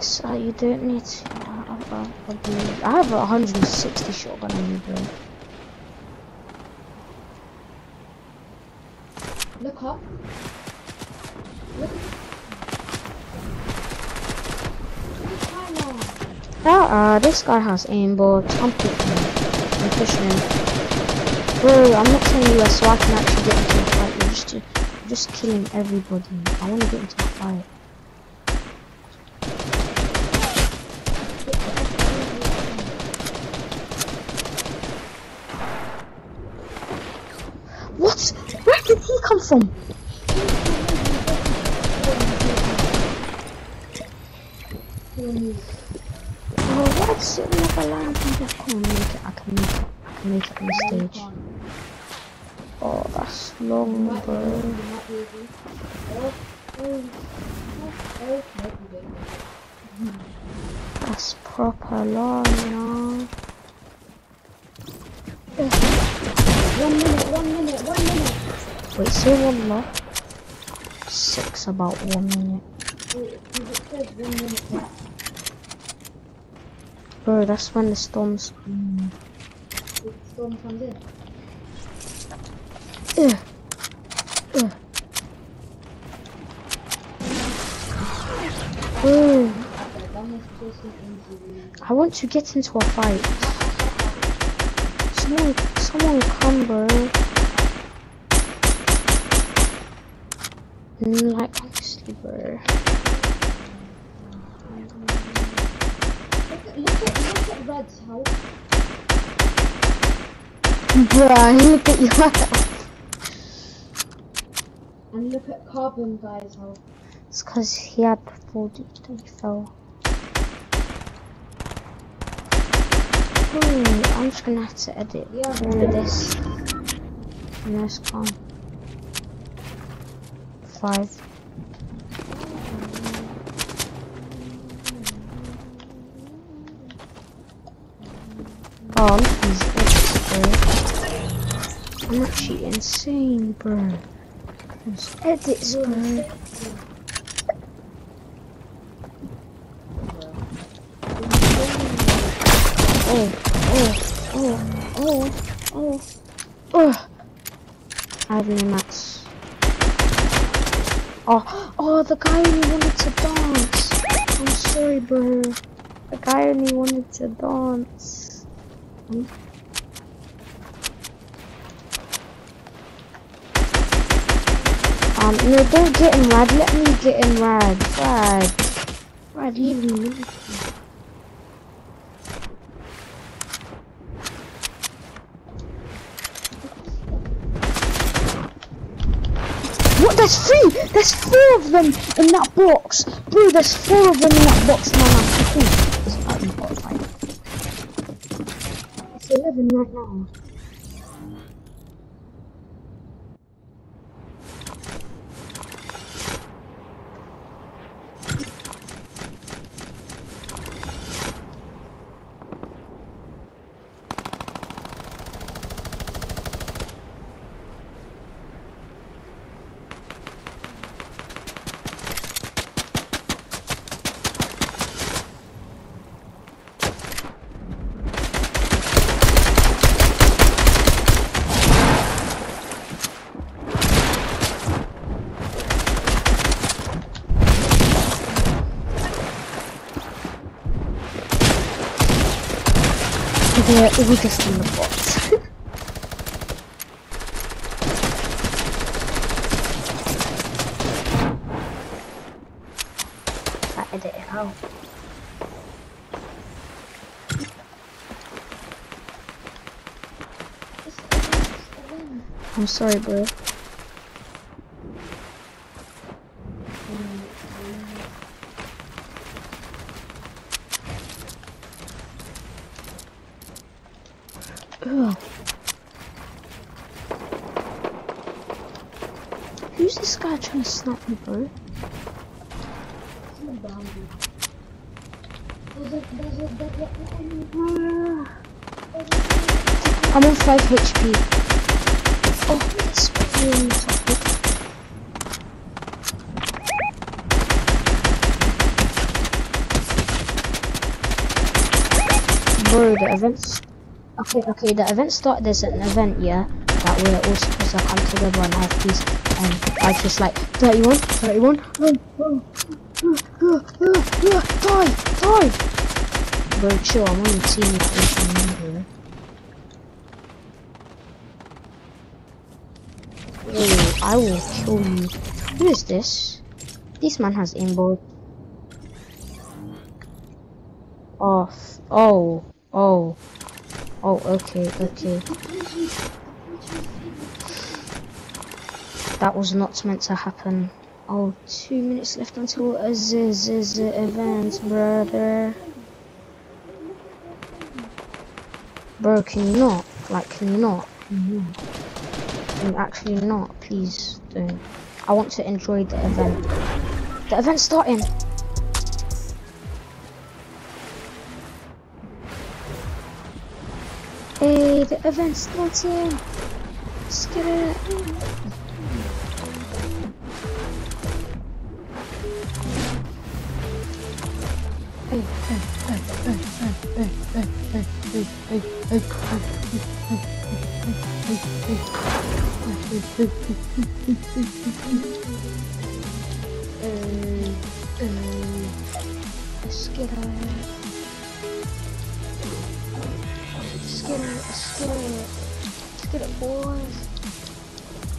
So you don't need to. I, I, I, believe- I have a 160 shotgun on me, bro. Look up. Look. Ah, uh, this guy has aimbot. I'm pushing him. I'm pushing him. Bro, I'm not saying you are so I can actually get into a fight. You're just, just killing everybody. I want to get into a fight. What? Where did he come from? Oh, land? I can make it. I can make it. I can make it on the stage. Oh, that's long, bro. That's proper long, you know. One minute, one minute, one minute. Wait, say one more. Six about one minute. Bro, that's when the storms. Storm comes in. Ugh. I want to get into a fight. Someone, someone come, bro. Mm, Like, honestly, bro. Look at, look at, look at Red's health. Bruh, look at you. And look at Carbon Guy's health. It's because he had full duty, he fell. Hmm, I'm just gonna have to edit all of this. No, it's calm. Five. Oh, these bro. I'm actually insane, bro. Those edits, bro. Oh, oh, oh, oh, oh, oh. I have no mats. Oh, oh, the guy only wanted to dance. I'm sorry, bro. The guy only wanted to dance. Hmm? Um, no, don't get in rad. Let me get in rad. Rad. Rad, leave me. Leave me. What? There's three! There's four of them in that box! Bro, there's four of them in that box, man. It's 11 right now. They're all just in the box. I edit it out. I'm sorry, bro. snap me, bro. Ah. I'm on 5 HP. Oh, it's really Bro, the event's... Okay, okay, the event started as an event, yeah? That we're all supposed to come together and have peace. And I just like, 31, 31, oh, die, die! Bro, chill, I'm only bro. Oh, I will kill you. Who is this? This man has aimbot. Oh, oh, oh, oh, okay, okay. That was not meant to happen. Oh, two minutes left until a z z z event, brother. Bro, can you not? Like, can you not? Can you actually not? Please don't. I want to enjoy the event. The event's starting. Hey, the event's starting. Let's get it.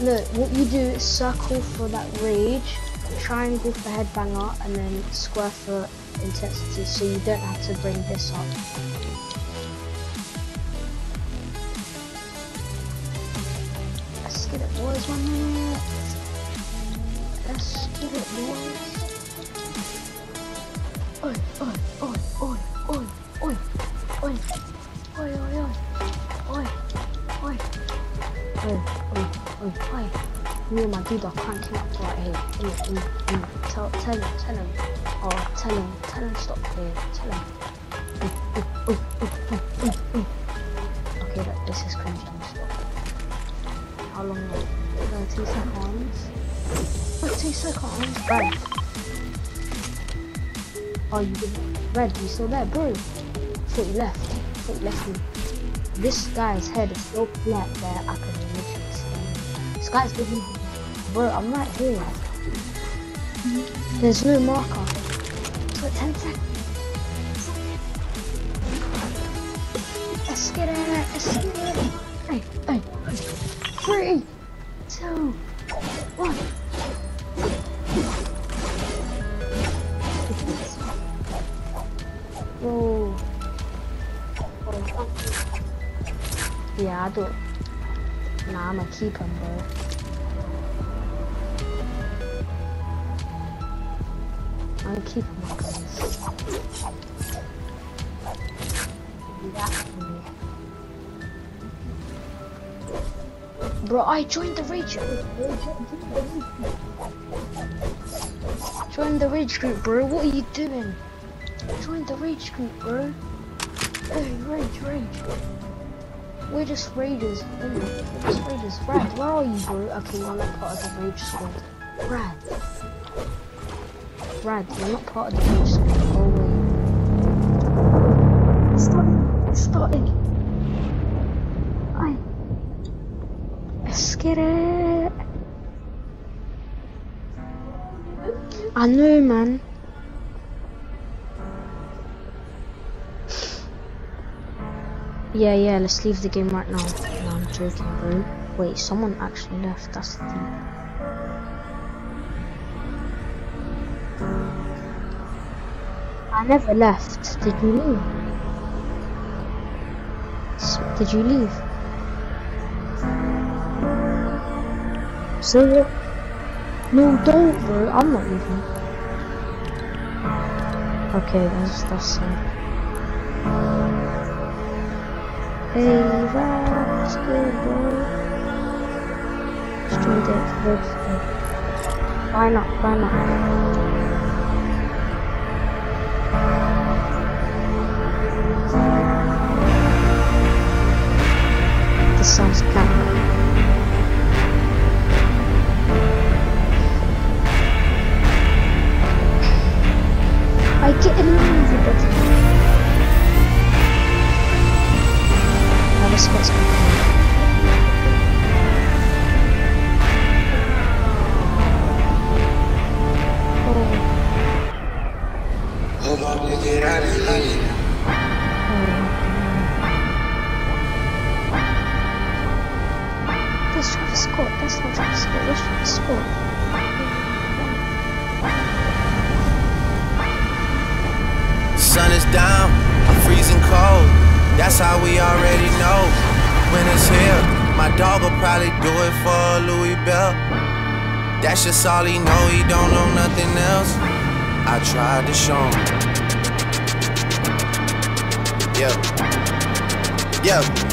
Look, what you do is circle for that rage, triangle for headbanger, and then square for intensity, so you don't have to bring this up. Let's get it, boys, one minute. Let's get it, boys. Oi, oi, oi, oi, oi, oi, oi. Oi, oi, oi. Oi, oi. Oi, oi, oi, oi. Me and my dude are cranking up right here. Mm, mm, mm. Tell, tell him, tell him. Oh, tell him, tell him stop here. Tell him. Okay, that, this is cringe. I'm stop. How long now? 30 seconds. 30 seconds. Red. Oh, you didn't. Red, you still there, bro? You left foot left. This guy's head is so flat that I can literally see. This guy's giving Bro, I'm right here. There's no marker. So 10 seconds. Let's get it. Let's get it. Hey, hey. Three, two, one. Whoa. Yeah, I do. Nah, I'ma keep him, bro. I'm gonna keep him, guys. Bro, I joined the rage group. Join the rage group, bro. What are you doing? Join the rage group, bro. Hey, rage, rage. We're just raiders. We're just raiders. Brad, where are you, bro? Okay, you're not part of the rage squad. Brad. Brad, you're not part of the squad. Go away. It's starting. It's starting. I. Let's get it. I know, man. Yeah, yeah, let's leave the game right now. No, I'm joking, bro. Wait, someone actually left. That's the thing. I never left. Did you leave? Did you leave? Say it. No, don't, bro. I'm not leaving. Okay, that's that's sad. Hey, that's good, bro. Stream deck. Why not? Why not? Sun's camera. Sun is down, I'm freezing cold. That's how we already know. When it's here, my dog will probably do it for Louis Bell. That's just all he know, he don't know nothing else. I tried to show him. Yeah. Yeah.